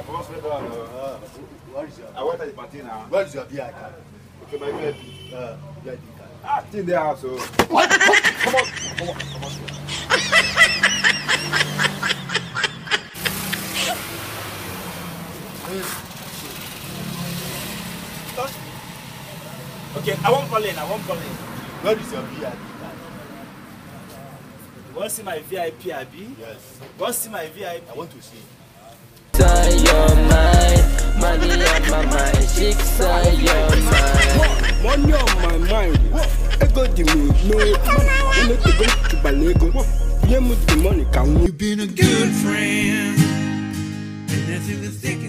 Uh, went to the party now. Where is your beer card? Okay, my bed. Uh, VIP card. Ah, still there, so. Okay, I won't call in. I won't call in. Where is your VIP? You want to see my VIP, Abi? Yes. You want to see my VIP? I want to see. You've been a good friend, and nothing the think.